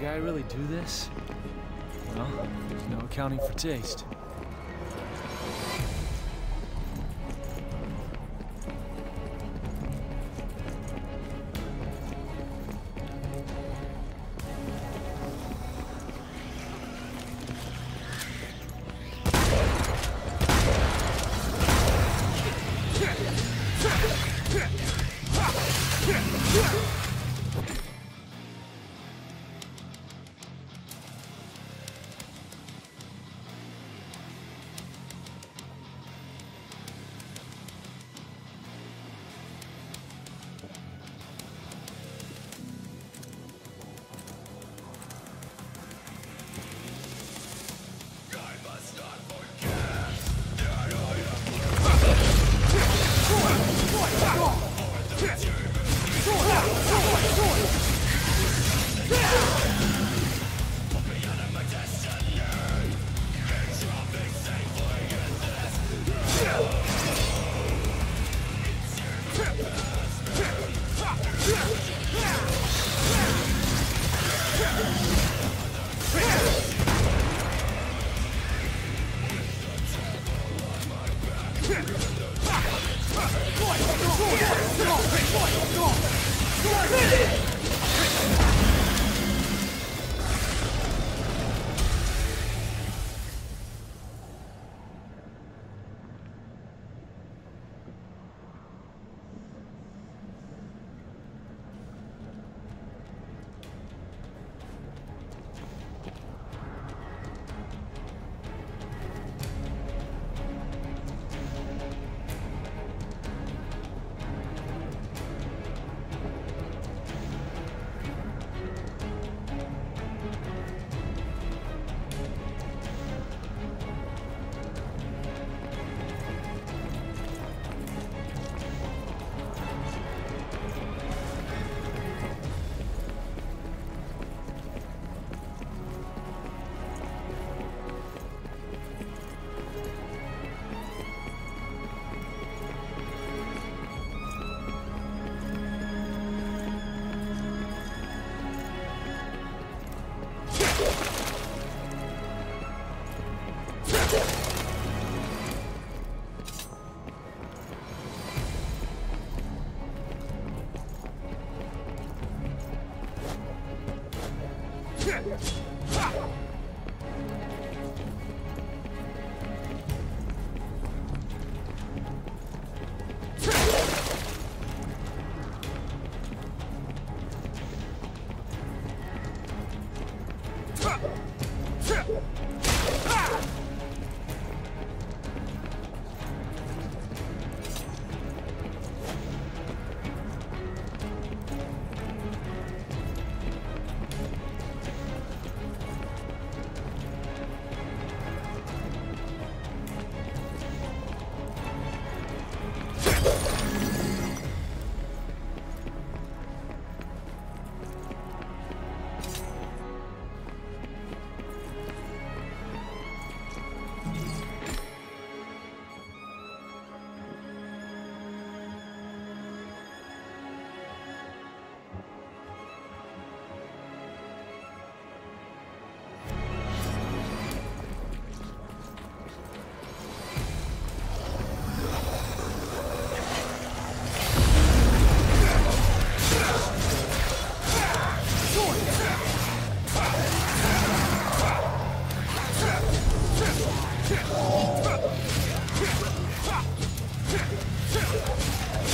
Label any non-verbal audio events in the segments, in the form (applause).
guy really do this? Well, there's no accounting for taste.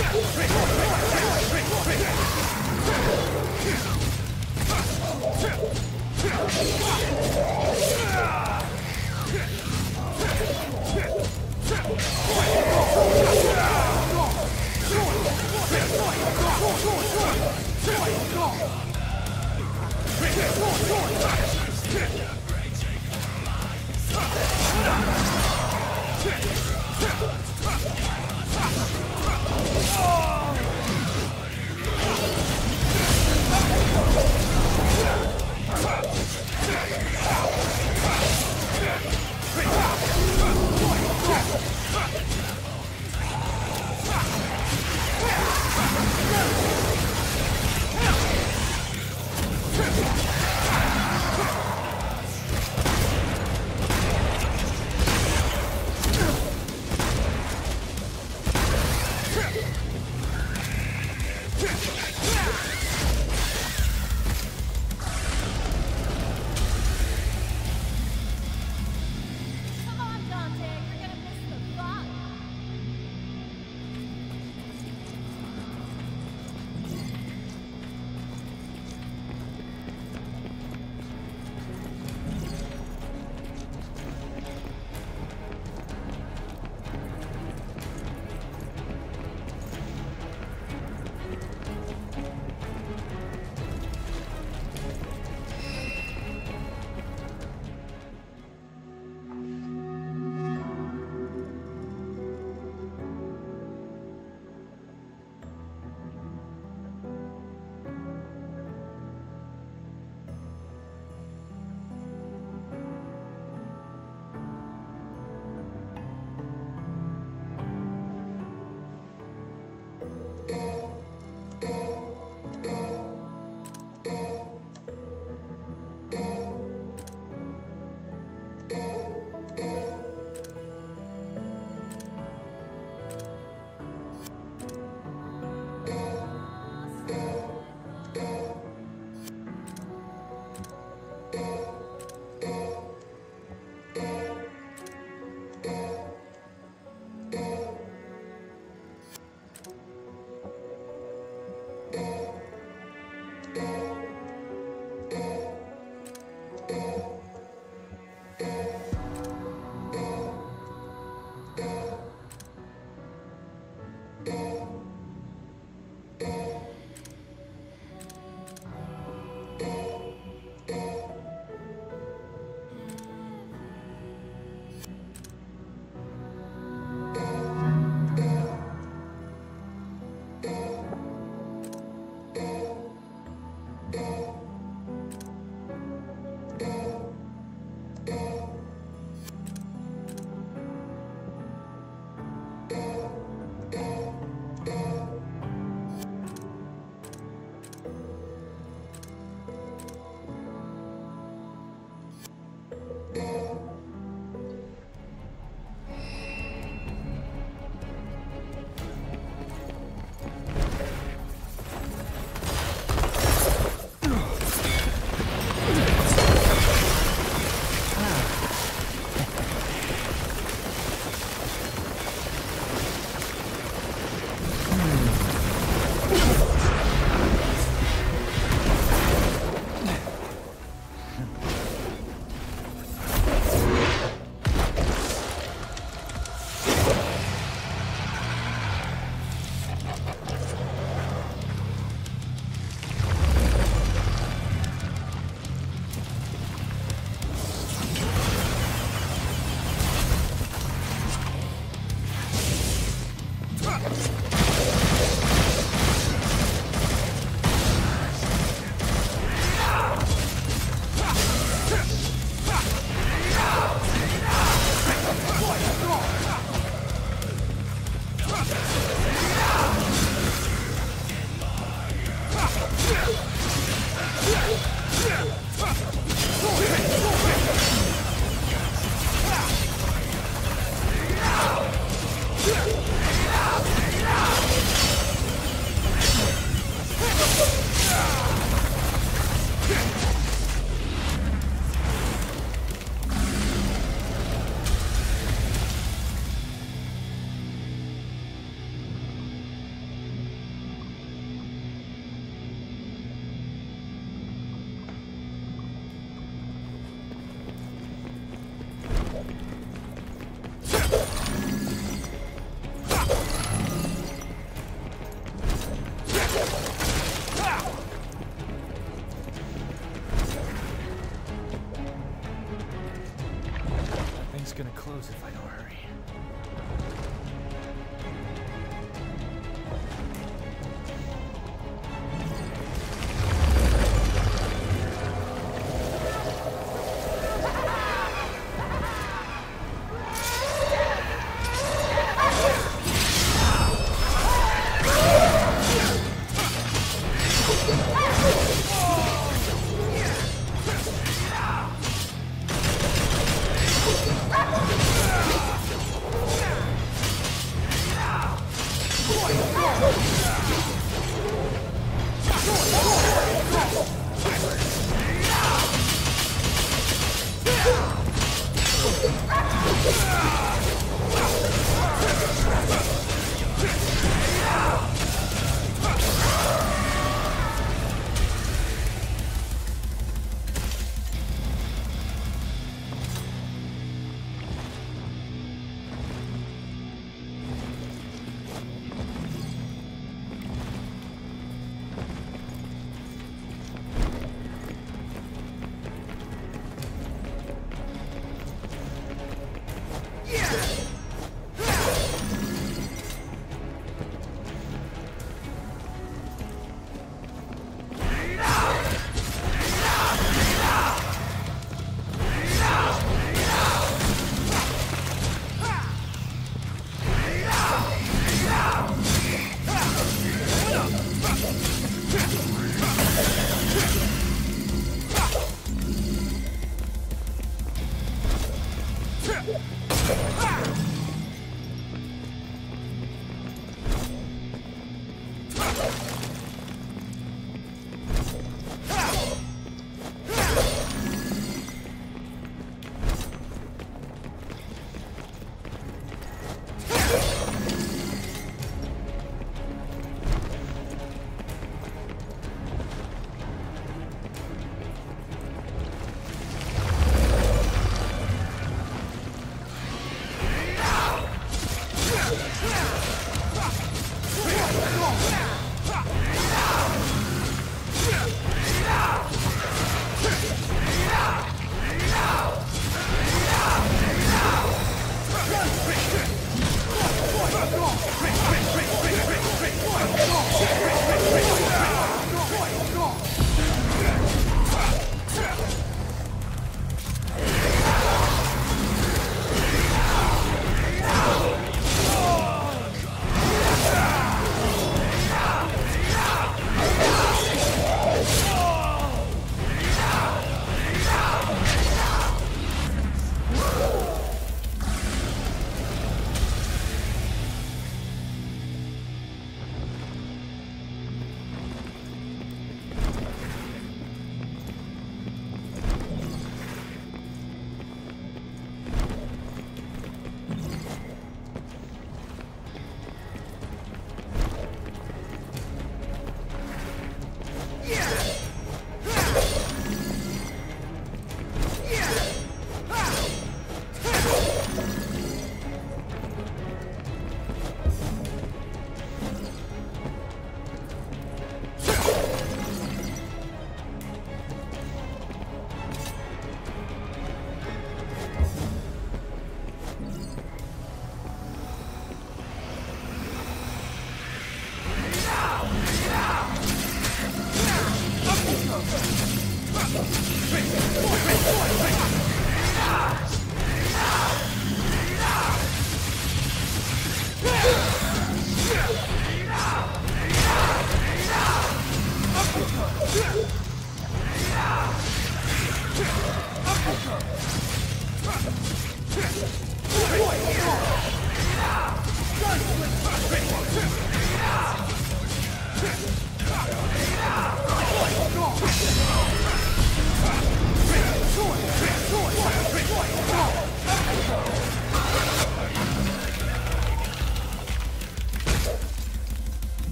Yeah.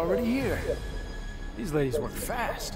Already here. These ladies work fast.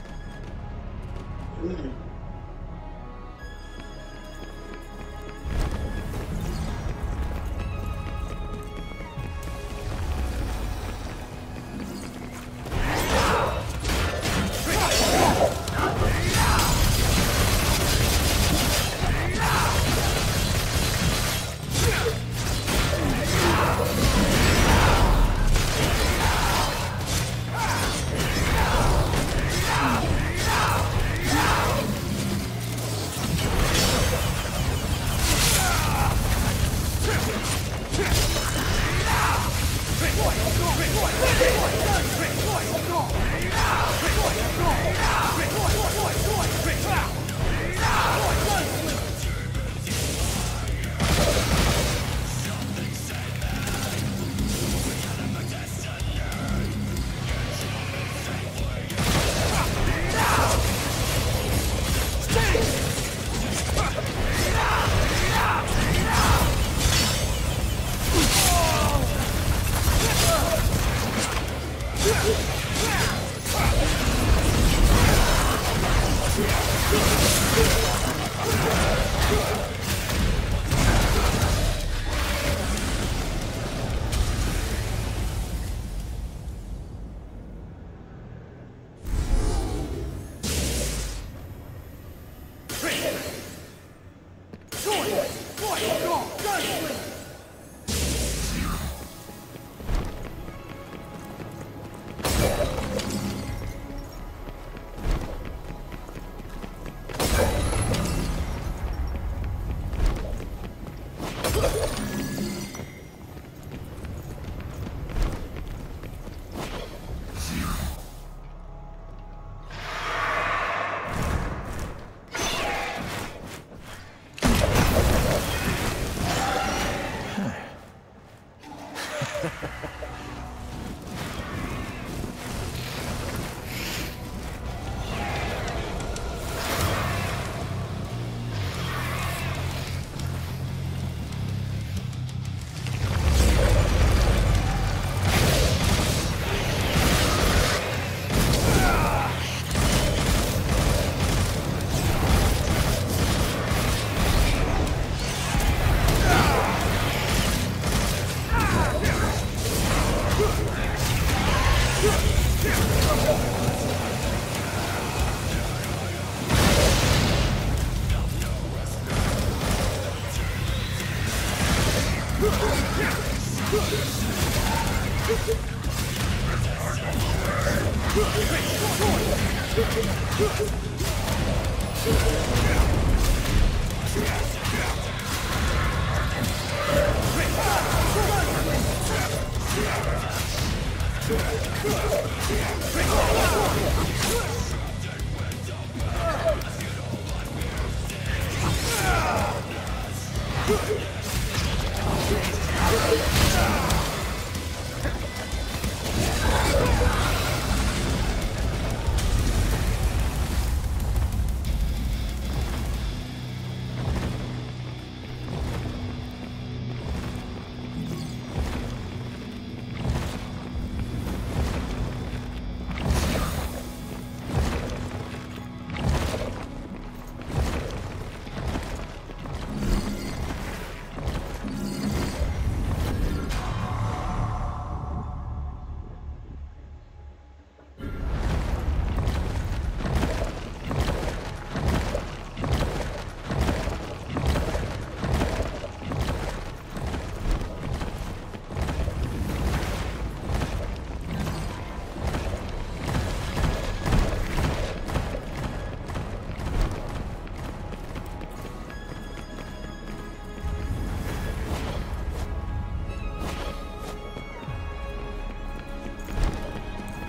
Earthquake!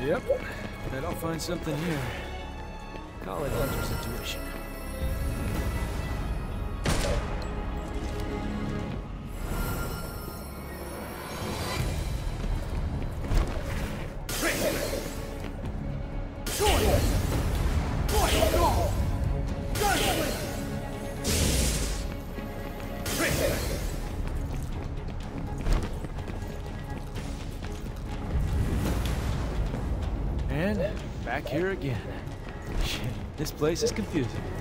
Yep. Bet I'll find something here. Call it Hunter's intuition. Place is confusing.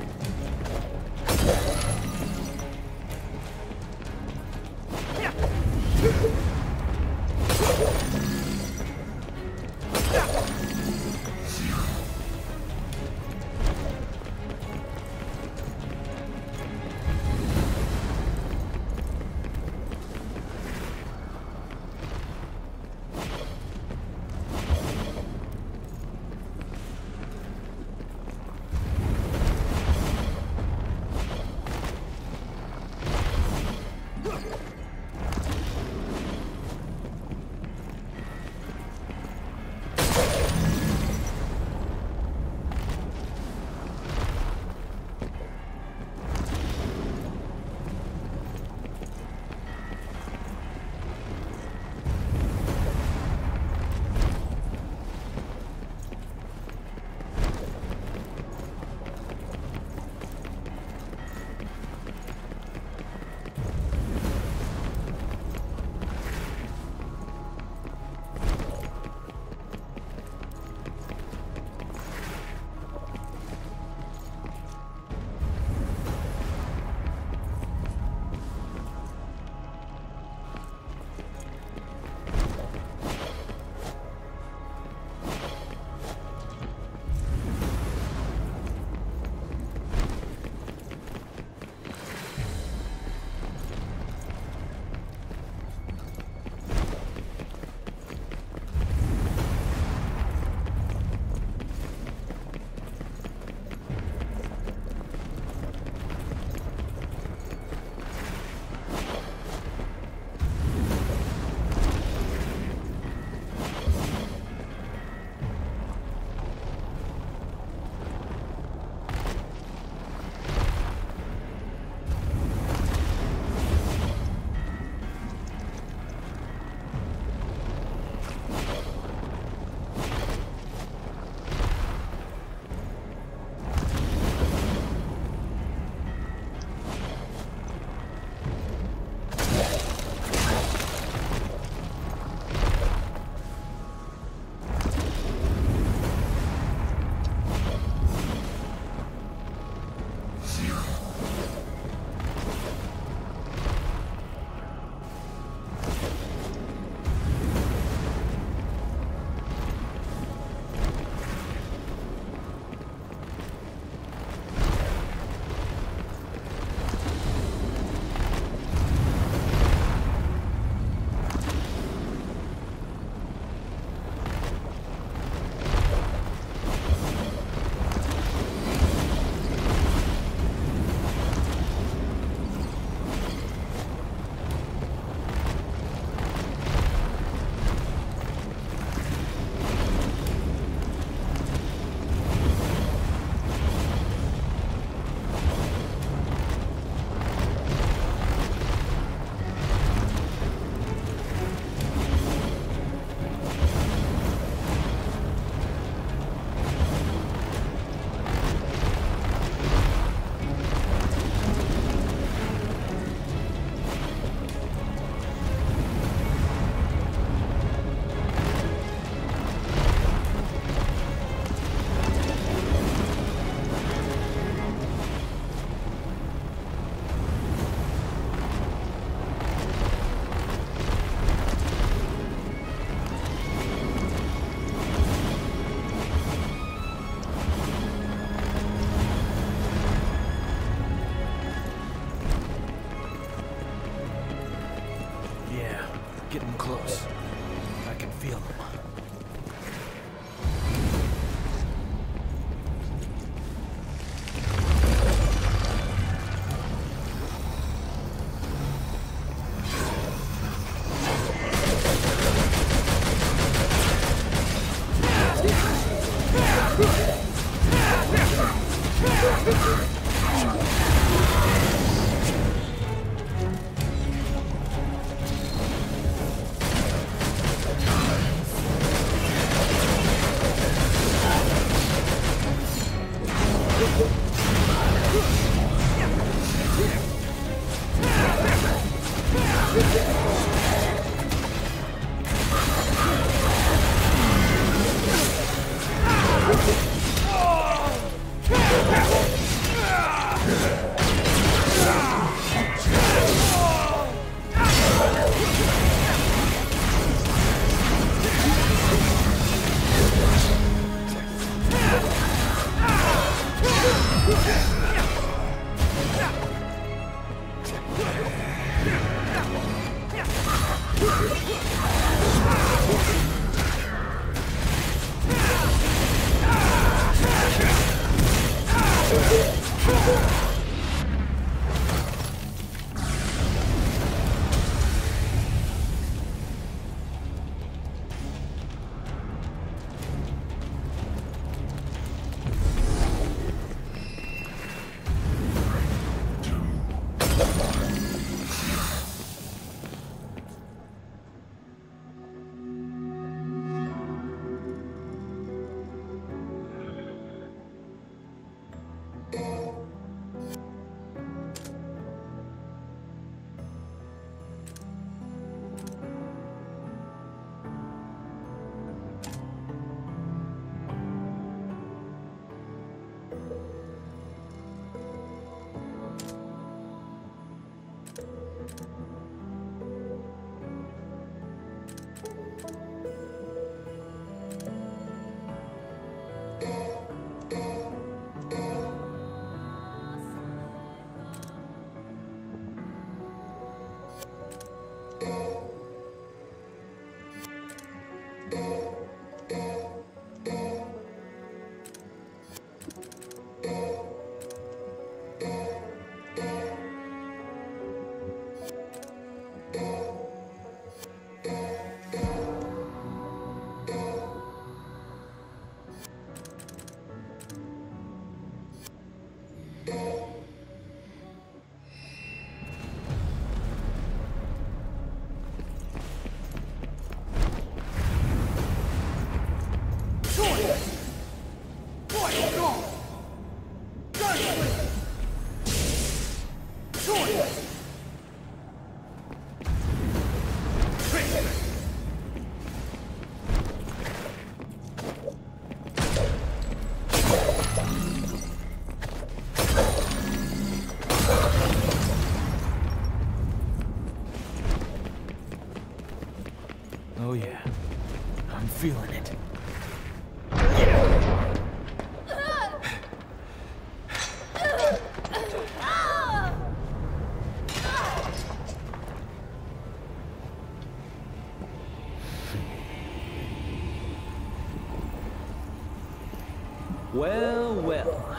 Well, well.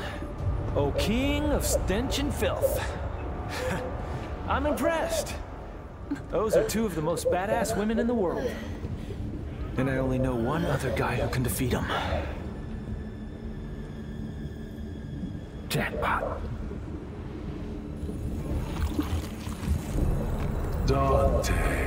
O king of stench and filth. (laughs) I'm impressed. Those are two of the most badass women in the world. And I only know one other guy who can defeat them. Jackpot. Dante.